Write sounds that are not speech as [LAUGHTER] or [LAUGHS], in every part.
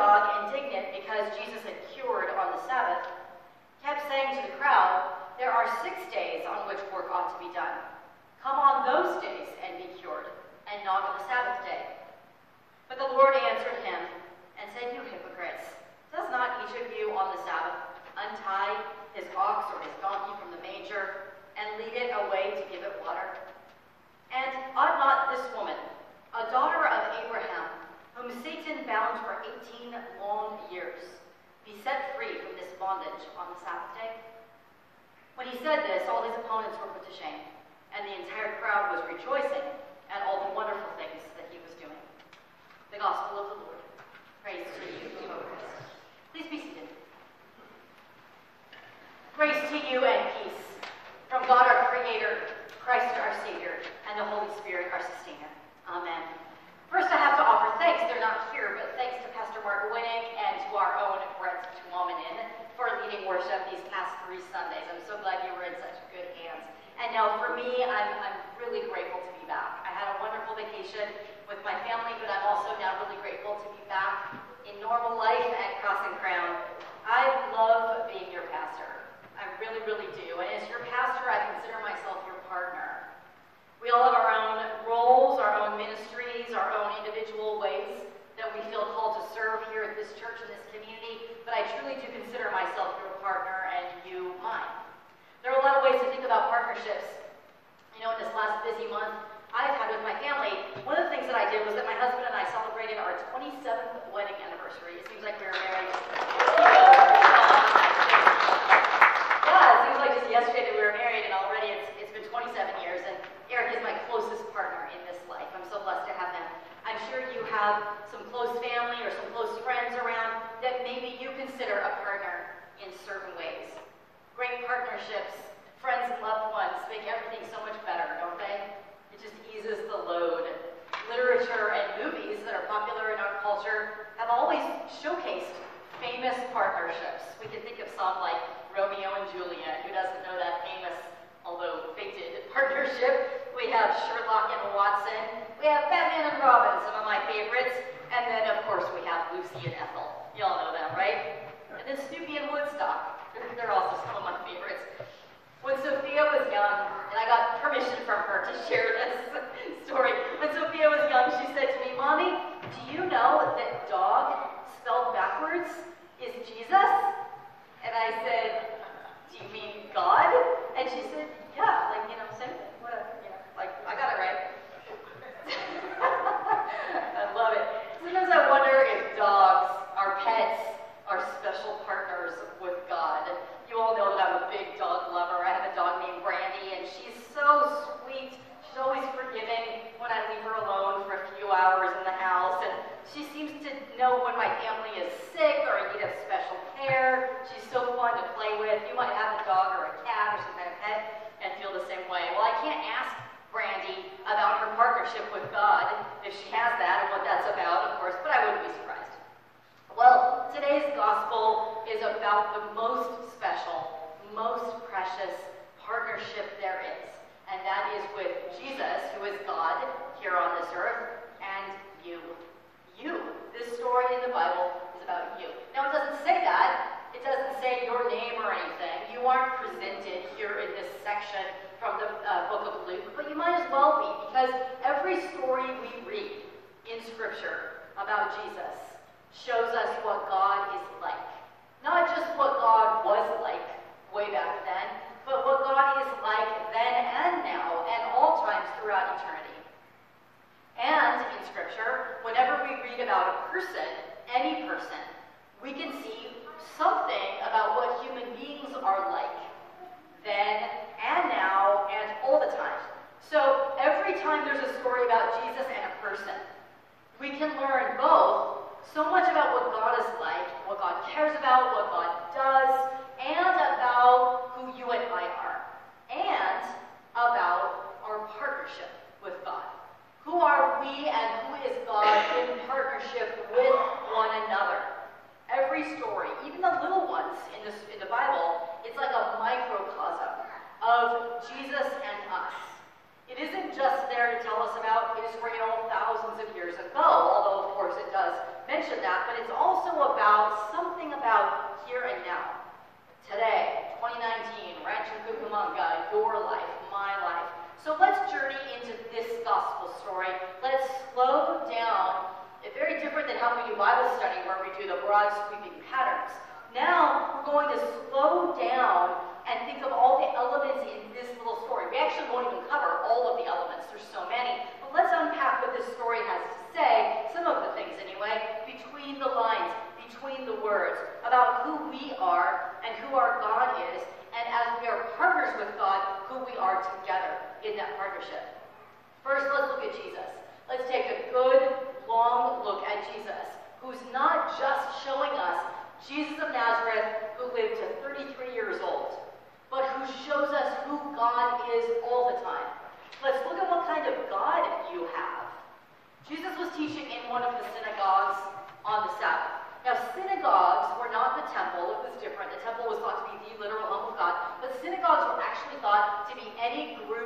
synagogue, indignant because Jesus had cured on the Sabbath, kept saying to the crowd, There are six days on which work ought to be done. Come on those days and be cured, and not on the Sabbath day. But the Lord answered him and said, You hypocrites, does not each of you on the Sabbath untie his ox or his donkey from the manger and lead it away to give it water? And ought not this woman, a daughter whom Satan bound for 18 long years, be set free from this bondage on the Sabbath day? When he said this, all his opponents were put to shame and the entire crowd was rejoicing at all the wonderful things that he was doing. The Gospel of the Lord. Praise to you, O Christ. Please be seated. Grace to you and peace from God our Creator, Christ our Savior, and the Holy Spirit our Sustainer. Amen. First, I have to offer thanks. They're not here, but thanks to Pastor Mark Winnick and to our own Brett Tuominen for leading worship these past three Sundays. I'm so glad you were in such good hands. And now for me, I'm, I'm really grateful to be back. I had a wonderful vacation with my family, but I'm also now really grateful to be back in normal life at Cross and Crown. I love being your pastor. I really, really do. And as your pastor, I consider myself your partner. We all have our own roles, our own ministries, our own individual ways that we feel called to serve here at this church and this community, but I truly do consider myself your partner and you mine. There are a lot of ways to think about partnerships. You know, in this last busy month I've had with my family, one of the things that I did was that my husband and I celebrated our 27th wedding anniversary. It seems like we were married. yeah, it seems like just yesterday that we were married, and already it's, it's been 27 years. And Eric is my closest partner in this life. I'm so blessed to have him. I'm sure you have some close family or some close friends around that maybe you consider a partner in certain ways. Great partnerships, friends and loved ones make everything so much better, don't they? It just eases the load. Literature and movies that are popular in our culture have always showcased famous partnerships. We can think of some like Romeo and Juliet. Who doesn't know that famous, although fated, [LAUGHS] partnership? We have Sherlock and Watson. We have Batman and Robin, some of my favorites. And then, of course, we have Lucy and Ethel. Y'all know them, right? And then Snoopy and Woodstock. They're also some. When Sophia was young, and I got permission from her to share this story. When Sophia was young, she said to me, Mommy, do you know that dog spelled backwards is Jesus? And I said, Do you mean God? And she said, Yeah, like, you know, same thing, whatever, you know, like, I got it right. I love it. Sometimes I wonder if dogs, our pets, are special partners with God. You all know that I'm a big dog lover. I have a dog named Brandy, and she's so sweet. She's always forgiving when I leave her alone for a few hours in the house, and she seems to know when my family is sick or in need of special care. She's so fun to play with. You might have a dog or a cat or some kind of pet and feel the same way. Well, I can't ask Brandy about her partnership with God, if she has that and what that's about, of course, but I wouldn't be surprised. Well, today's gospel is about the most special, most precious partnership there is, and that is with Jesus, who is God here on this earth, and you. You. This story in the Bible is about you. Now, it doesn't say that. It doesn't say your name or anything. You aren't presented here in this section from the uh, book of Luke, but you might as well be, because every story we read in Scripture about Jesus shows us what God is like. Not just what God was like way back then, but what God is like then and now and all times throughout eternity. And in Scripture, whenever we read about a person, any person, we can see something about what human beings are like then and now and all the time. So every time there's a story about Jesus and a person, we can learn both so much about what God is like, what God cares about, what God does, and about who you and I are, and about our partnership with God. Who are we and who is God in partnership with one another?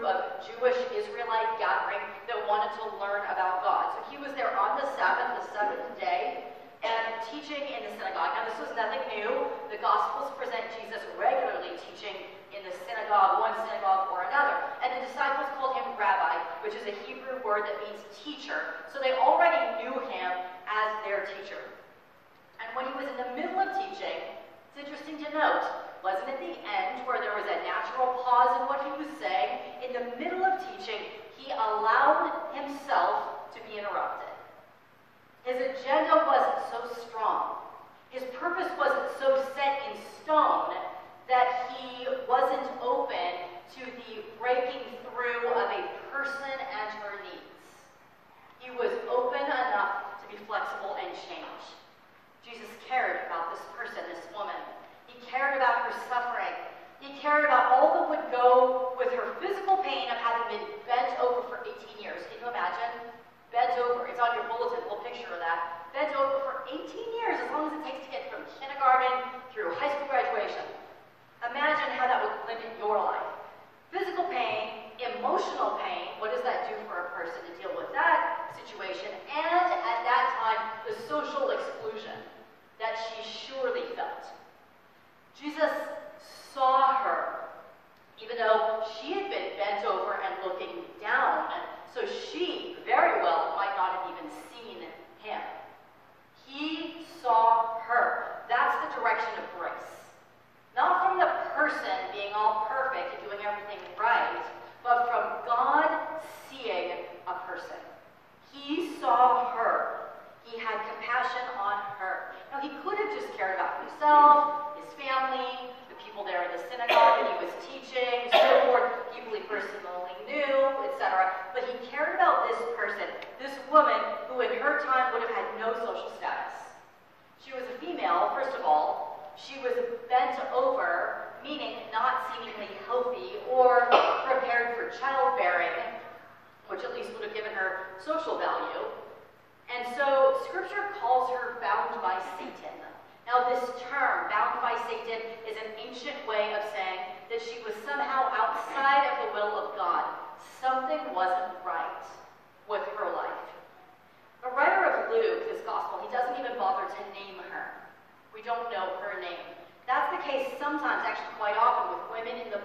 group of Jewish Israelite gathering that wanted to learn about God. So he was there on the Sabbath, the seventh day, and teaching in the synagogue. Now, this was nothing new. The Gospels present Jesus regularly teaching in the synagogue, one synagogue or another. And the disciples called him rabbi, which is a Hebrew word that means teacher. So they already knew him as their teacher. And when he was in the middle of teaching, it's interesting to note wasn't at the end where there was a natural pause in what he was saying. In the middle of teaching, he allowed himself to be interrupted. His agenda wasn't so strong. His purpose wasn't so set in stone social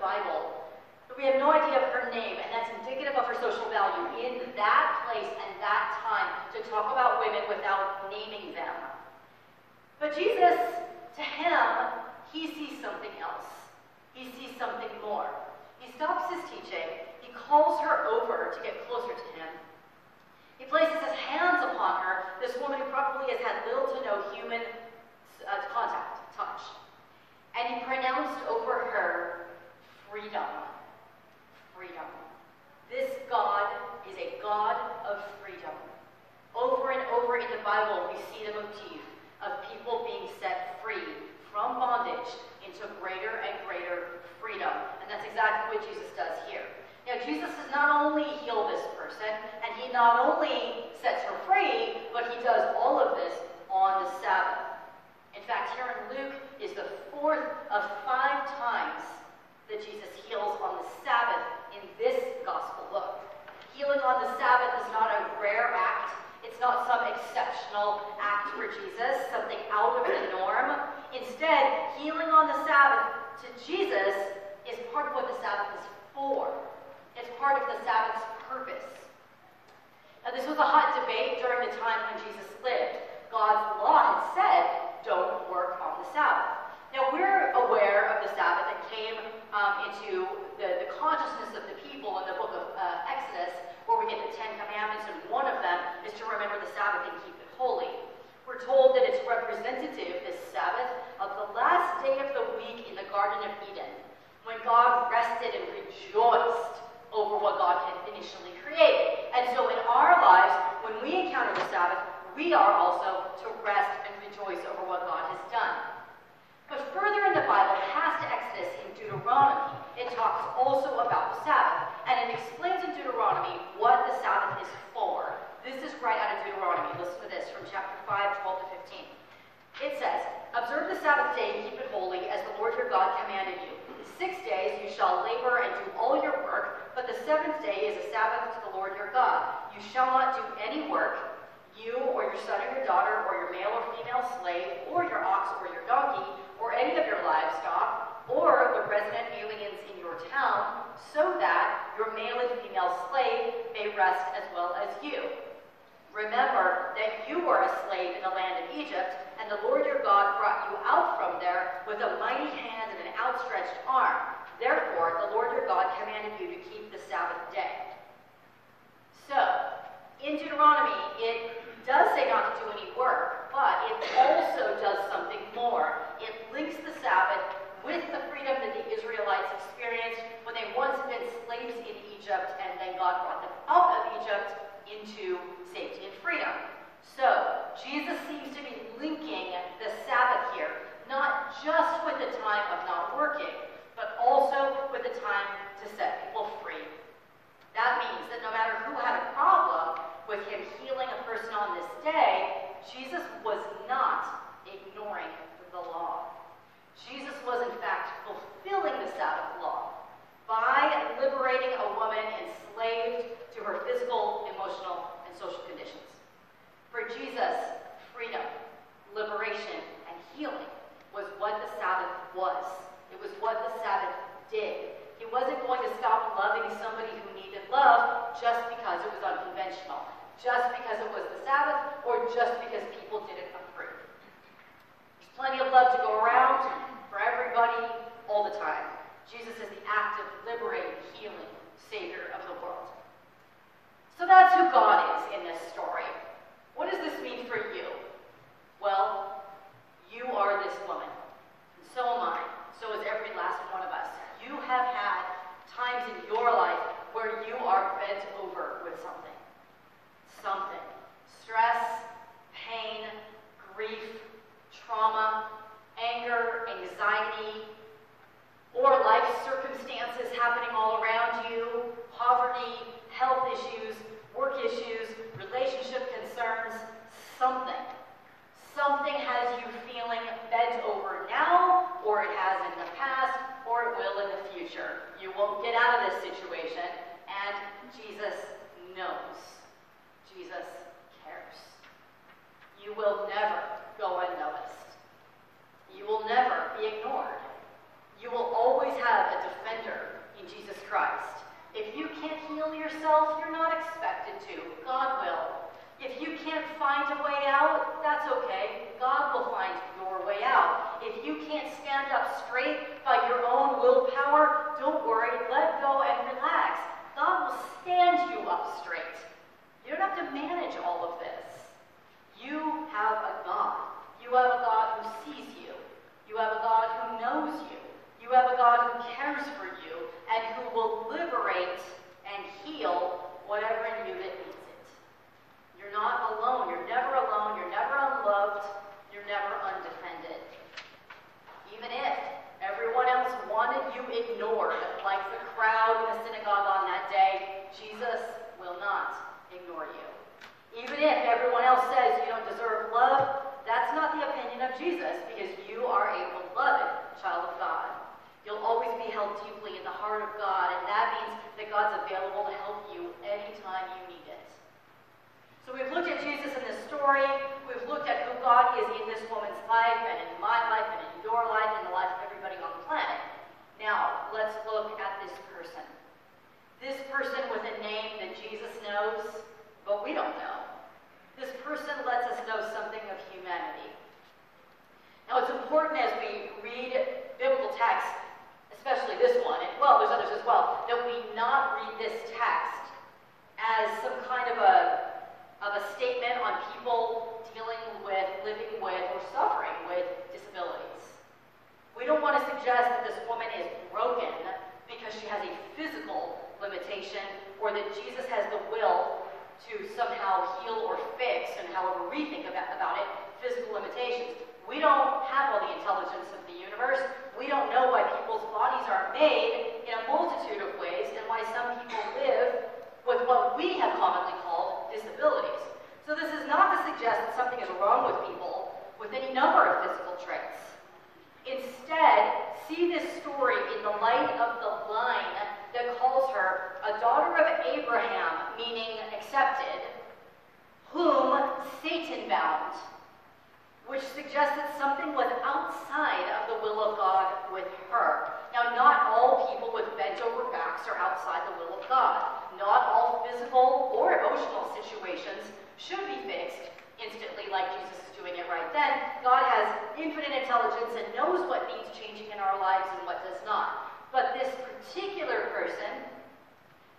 But we have no idea of her name, and that's indicative of her social value in that place and that time to talk about women without naming them. But Jesus, to him, he sees something else. He sees something more. He stops his teaching. He calls her over to get closer to him. He places his hands upon her, this woman who probably has had little to no human uh, contact, touch. And he pronounced over her freedom. Freedom. This God is a God of freedom. Over and over in the Bible, we see the motif of people being set free they not do any work, but it also does something more. It links the Sabbath with the freedom that the Israelites experienced when they once been slaves in Egypt and then God brought them out of Egypt into safety and freedom. So, Jesus seems to be linking the Sabbath here, not just with the time of not working, but also with the time to set people free. That means that no matter who had a problem with him healing a on this day, Jesus was to God. won't get out of this situation. And Jesus knows. Jesus cares. You will never go unnoticed. You will never be ignored. You will always have a defender in Jesus Christ. If you can't heal yourself, you're not expected to. God will. If you can't find a way out, that's okay. God will find your way out. If you can't stand up straight by your own willpower, don't worry, let go and relax. God will stand you up straight. You don't have to manage all of this. You have a God. You have a God who sees you. life and in my life and in your life and the life of everybody on the planet. Now, let's look at this person. This person with a name that Jesus knows, but we don't know. This person lets us know something of humanity. Now, it's important as we We don't want to suggest that this woman is broken because she has a physical limitation or that Jesus has the will to somehow heal or fix, and however we think about, about it, physical limitations. We don't have all the intelligence of the universe. We don't know why people's bodies are made in a multitude of ways and why some people live with what we have commonly called disabilities. So this is not to suggest that something is wrong with people with any number of physical traits. Instead, see this story in the light of the line that calls her a daughter of Abraham, meaning accepted, whom Satan bound which suggests that something was outside of the will of God with her. Now, not all people with bent over backs are outside the will of God. Not all physical or emotional situations should be fixed instantly like Jesus is doing it right then. God has infinite intelligence and knows what needs changing in our lives and what does not. But this particular person,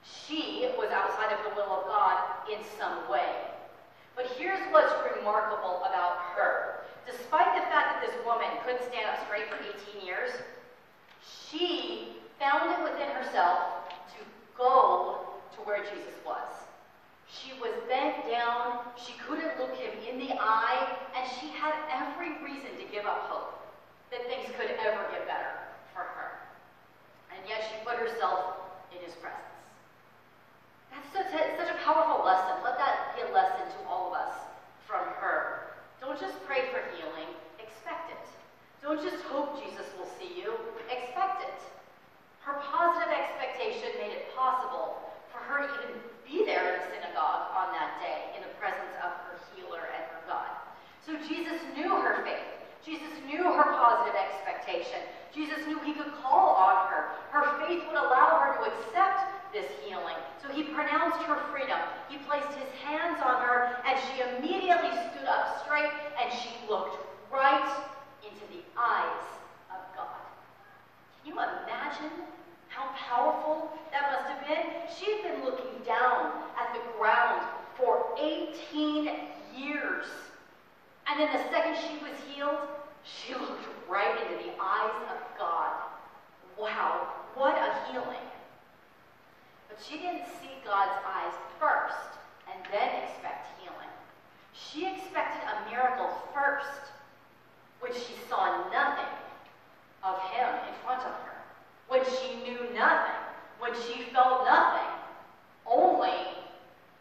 she was outside of the will of God in some way. But here's what's remarkable about her. Despite the fact that this woman couldn't stand up straight for 18 years, she found it within herself to go to where Jesus was. She was bent down, she couldn't look him in the eye, and she had every up hope that things could ever get better for her. And yet she put herself in his presence. That's such a, such a powerful lesson. Let that be a lesson to all of us from her. Don't just pray for healing, expect it. Don't just hope Jesus will see you, expect it. Her positive expectation made it possible for her to even be there in the synagogue on that day in the presence of her healer and her God. So Jesus knew her faith. Jesus knew her positive expectation. Jesus knew he could call on her. Her faith would allow her to accept this healing. So he pronounced her freedom. He placed his hands on her, and she immediately stood up straight, and she looked right into the eyes of God. Can you imagine how powerful that must have been? She had been looking down at the ground for 18 years. And then the second she was healed, she looked right into the eyes of God. Wow, what a healing. But she didn't see God's eyes first and then expect healing. She expected a miracle first when she saw nothing of him in front of her, when she knew nothing, when she felt nothing, only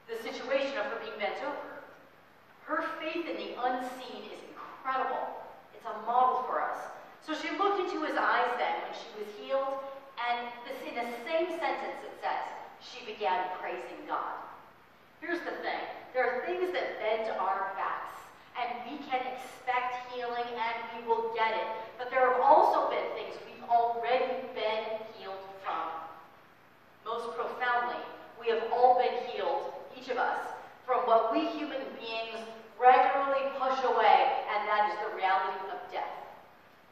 the situation of her being bent over. Her faith in the unseen is incredible. It's a model for us. So she looked into his eyes then when she was healed, and this, in the same sentence it says, she began praising God. Here's the thing there are things that bend our backs, and we can expect healing and we will get it. But there have also been things we've already been healed from. Most profoundly, we have all been healed, each of us, from what we human beings regularly push away, and that is the reality of death.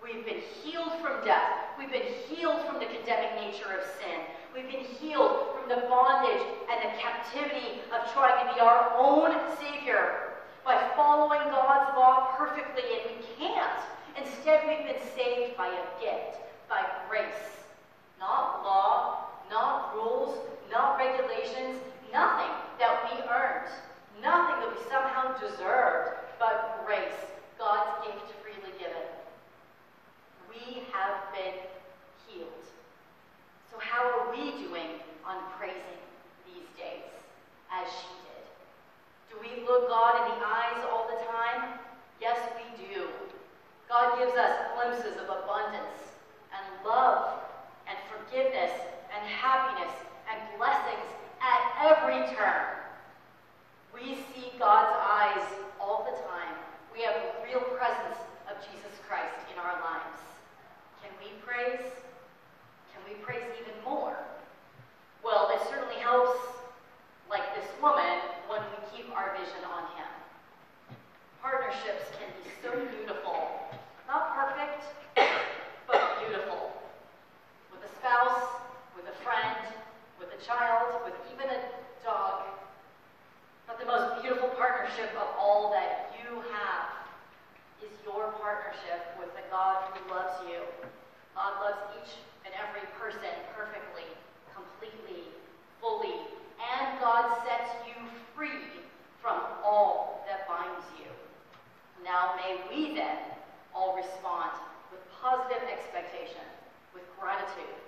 We've been healed from death. We've been healed from the condemning nature of sin. We've been healed from the bondage and the captivity of trying to be our own Savior by following God's law perfectly, and we can't. Instead, we've been saved by a gift, by grace. Not law, not rules, not regulations, nothing that we earned, nothing that we somehow deserved, but grace, God's gift. We have been healed. So, how are we doing on praising these days as she did? Do we look God in the eyes all the time? of all that you have is your partnership with the God who loves you. God loves each and every person perfectly, completely, fully, and God sets you free from all that binds you. Now may we then all respond with positive expectation, with gratitude,